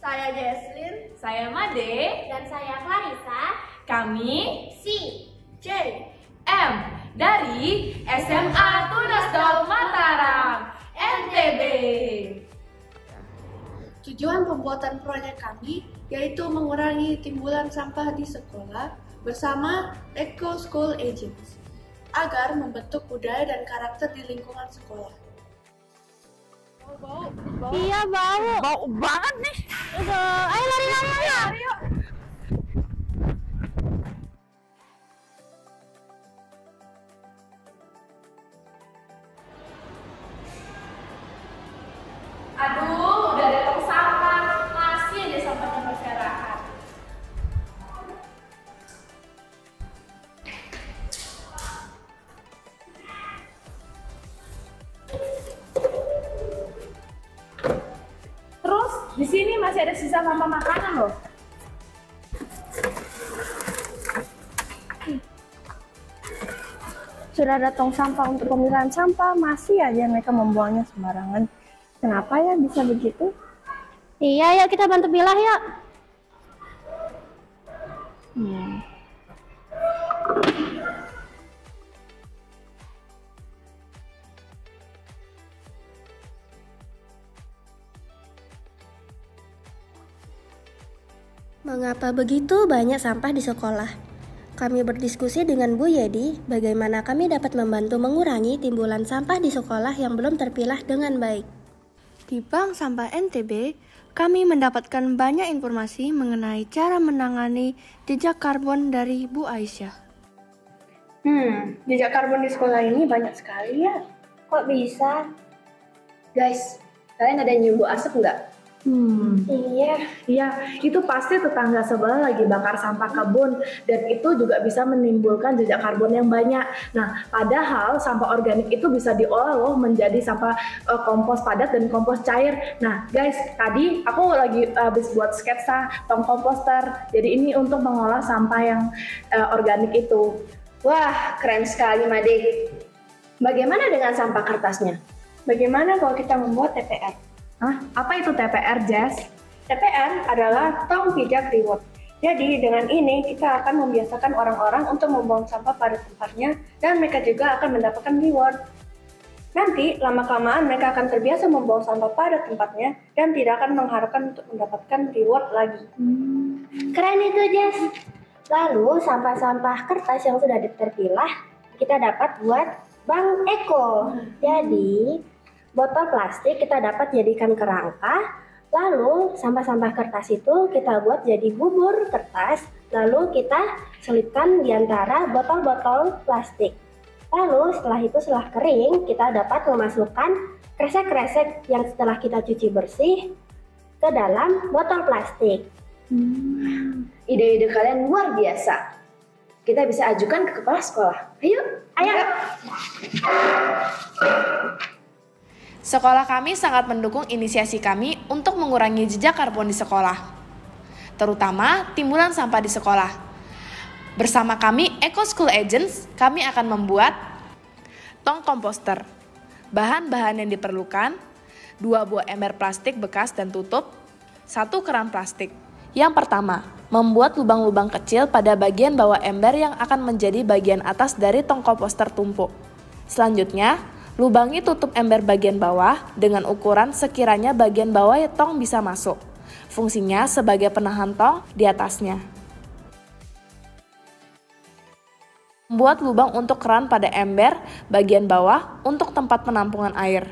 Saya Jesslyn. Saya Made. Dan saya Clarissa. Kami C. J. M dari SMA Tunas Daud Mataram, NTB. Tujuan pembuatan proyek kami yaitu mengurangi timbulan sampah di sekolah bersama Eco School Agents agar membentuk budaya dan karakter di lingkungan sekolah. Iya bau. Bau banget nih. Udah, ayo lari lari lari. Aduh, masih ada sisa sampah makanan loh. Sudah ada tong sampah untuk pemilahan sampah, masih aja mereka membuangnya sembarangan. Kenapa ya bisa begitu? Iya, yuk kita bantu pilah yuk. Hmm. Mengapa begitu banyak sampah di sekolah? Kami berdiskusi dengan Bu Yedi bagaimana kami dapat membantu mengurangi timbulan sampah di sekolah yang belum terpilah dengan baik. Di Bank Sampah NTB, kami mendapatkan banyak informasi mengenai cara menangani jejak karbon dari Bu Aisyah. Hmm, jejak karbon di sekolah ini banyak sekali ya. Kok bisa? Guys, kalian ada yang nyumbu asap nggak? Hmm. Iya. Iya, itu pasti tetangga sebelah lagi bakar sampah kebun dan itu juga bisa menimbulkan jejak karbon yang banyak. Nah, padahal sampah organik itu bisa diolah loh menjadi sampah eh, kompos padat dan kompos cair. Nah, guys, tadi aku lagi habis buat sketsa tong komposter. Jadi ini untuk mengolah sampah yang eh, organik itu. Wah, keren sekali Made. Bagaimana dengan sampah kertasnya? Bagaimana kalau kita membuat TPR? Hah? Apa itu TPR, Jess? TPR adalah tong pijak reward. Jadi dengan ini kita akan membiasakan orang-orang untuk membuang sampah pada tempatnya dan mereka juga akan mendapatkan reward. Nanti lama-kelamaan mereka akan terbiasa membuang sampah pada tempatnya dan tidak akan mengharapkan untuk mendapatkan reward lagi. Keren itu, Jess. Lalu sampah-sampah kertas yang sudah terpilah kita dapat buat bank eko. Jadi botol plastik kita dapat jadikan kerangka. Lalu sampah-sampah kertas itu kita buat jadi bubur kertas. Lalu kita selipkan di antara botol-botol plastik. Lalu setelah itu setelah kering kita dapat memasukkan kresek-kresek yang setelah kita cuci bersih ke dalam botol plastik. Ide-ide kalian luar biasa. Kita bisa ajukan ke kepala sekolah. Ayo, Ayo. Sekolah kami sangat mendukung inisiasi kami untuk mengurangi jejak karbon di sekolah, terutama timbulan sampah di sekolah. Bersama kami, Eco School Agents, kami akan membuat tong komposter, bahan-bahan yang diperlukan, dua buah ember plastik bekas dan tutup, satu keran plastik. Yang pertama, membuat lubang-lubang kecil pada bagian bawah ember yang akan menjadi bagian atas dari tong komposter tumpuk. Selanjutnya, lubangi tutup ember bagian bawah dengan ukuran sekiranya bagian bawah tong bisa masuk. Fungsinya sebagai penahan tong di atasnya. Membuat lubang untuk keran pada ember bagian bawah untuk tempat penampungan air.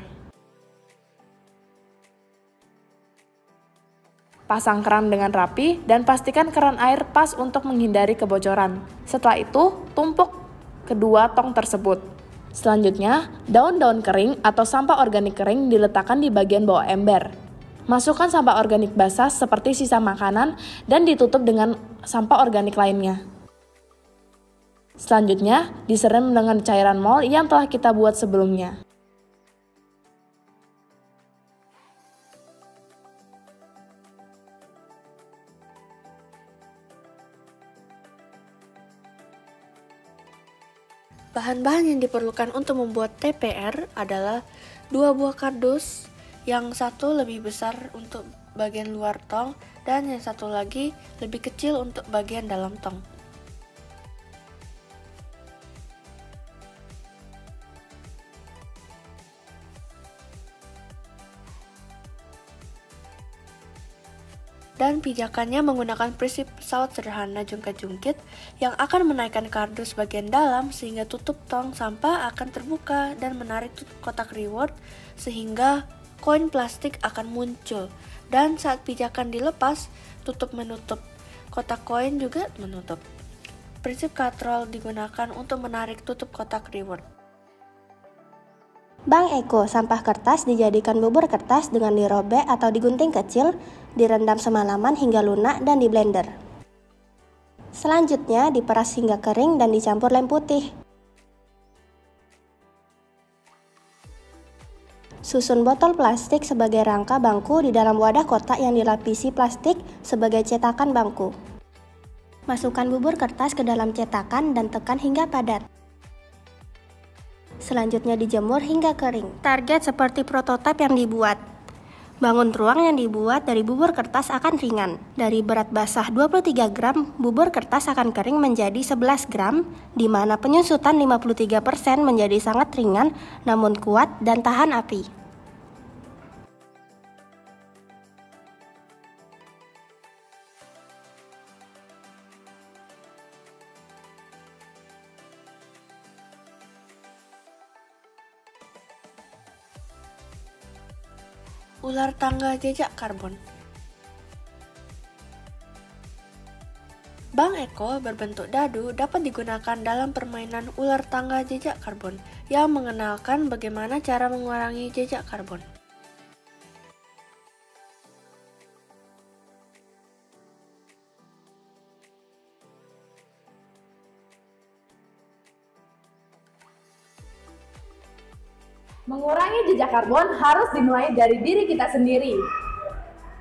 Pasang keran dengan rapi dan pastikan keran air pas untuk menghindari kebocoran. Setelah itu, tumpuk kedua tong tersebut. Selanjutnya, daun-daun kering atau sampah organik kering diletakkan di bagian bawah ember. Masukkan sampah organik basah seperti sisa makanan dan ditutup dengan sampah organik lainnya. Selanjutnya, diserem dengan cairan mol yang telah kita buat sebelumnya. Bahan-bahan yang diperlukan untuk membuat TPR adalah dua buah kardus, yang satu lebih besar untuk bagian luar tong dan yang satu lagi lebih kecil untuk bagian dalam tong. Dan pijakannya menggunakan prinsip pesawat sederhana jungkit-jungkit yang akan menaikkan kardus bagian dalam sehingga tutup tong sampah akan terbuka dan menarik kotak reward sehingga koin plastik akan muncul dan saat pijakan dilepas tutup menutup kotak koin juga menutup. Prinsip katrol digunakan untuk menarik tutup kotak reward. Bank Eko sampah kertas dijadikan bubur kertas dengan dirobek atau digunting kecil, direndam semalaman hingga lunak dan di blender. Selanjutnya diperas hingga kering dan dicampur lem putih. Susun botol plastik sebagai rangka bangku di dalam wadah kotak yang dilapisi plastik sebagai cetakan bangku. Masukkan bubur kertas ke dalam cetakan dan tekan hingga padat. Selanjutnya dijemur hingga kering. Target seperti prototipe yang dibuat. Bangun ruang yang dibuat dari bubur kertas akan ringan. Dari berat basah 23 gram, bubur kertas akan kering menjadi 11 gram, di mana penyusutan 53% menjadi sangat ringan namun kuat dan tahan api. Ular tangga jejak karbon. Bank Eko berbentuk dadu dapat digunakan dalam permainan ular tangga jejak karbon yang mengenalkan bagaimana cara mengurangi jejak karbon. Mengurangi jejak karbon harus dimulai dari diri kita sendiri.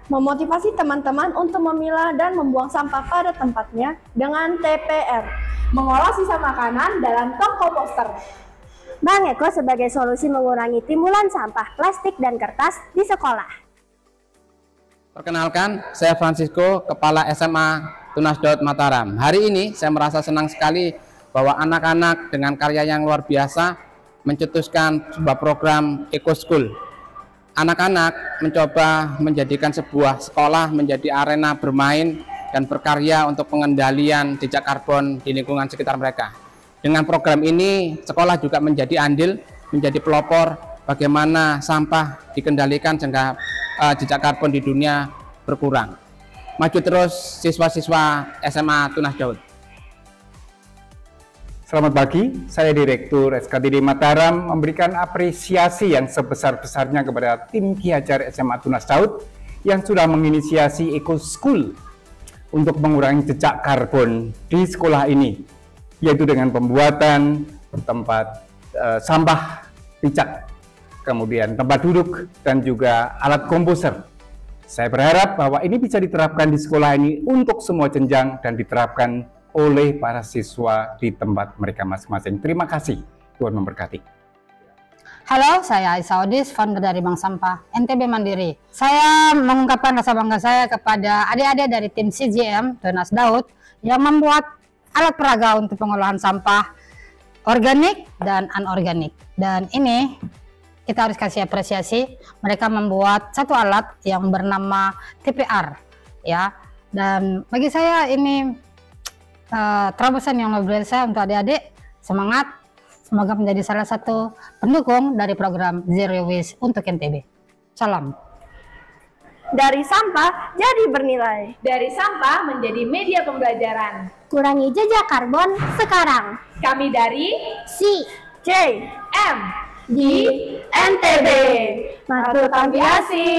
Memotivasi teman-teman untuk memilah dan membuang sampah pada tempatnya dengan TPR. Mengolah sisa makanan dalam tong komposter. Bang Eko sebagai solusi mengurangi timbulan sampah plastik dan kertas di sekolah. Perkenalkan, saya Francisco, Kepala SMA Tunas Daud Mataram. Hari ini saya merasa senang sekali bahwa anak-anak dengan karya yang luar biasa mencetuskan sebuah program Eco School. Anak-anak mencoba menjadikan sebuah sekolah menjadi arena bermain dan berkarya untuk pengendalian jejak karbon di lingkungan sekitar mereka. Dengan program ini, sekolah juga menjadi andil, menjadi pelopor bagaimana sampah dikendalikan sehingga uh, jejak karbon di dunia berkurang. Maju terus siswa-siswa SMA Tunas Daud. Selamat pagi, saya Direktur SKTD Mataram memberikan apresiasi yang sebesar-besarnya kepada tim Ki Hajar SMA Tunas Daud yang sudah menginisiasi Eco School untuk mengurangi jejak karbon di sekolah ini, yaitu dengan pembuatan tempat e, sampah pijak, kemudian tempat duduk, dan juga alat komposer. Saya berharap bahwa ini bisa diterapkan di sekolah ini untuk semua jenjang dan diterapkan oleh para siswa di tempat mereka masing-masing. Terima kasih. Tuhan memberkati. Halo, saya Aisyah Odis, founder dari Bank Sampah NTB Mandiri. Saya mengungkapkan rasa bangga saya kepada adik-adik dari tim CGM, Tunas Daud, yang membuat alat peraga untuk pengolahan sampah organik dan anorganik. Dan ini kita harus kasih apresiasi. Mereka membuat satu alat yang bernama TPR, ya. Dan bagi saya ini uh, terobosan yang luar biasa untuk adik-adik. Semangat, semoga menjadi salah satu pendukung dari program Zero Waste untuk NTB. Salam. Dari sampah jadi bernilai. Dari sampah menjadi media pembelajaran. Kurangi jejak karbon sekarang. Kami dari C, J, M di NTB. Matu Tampiasi.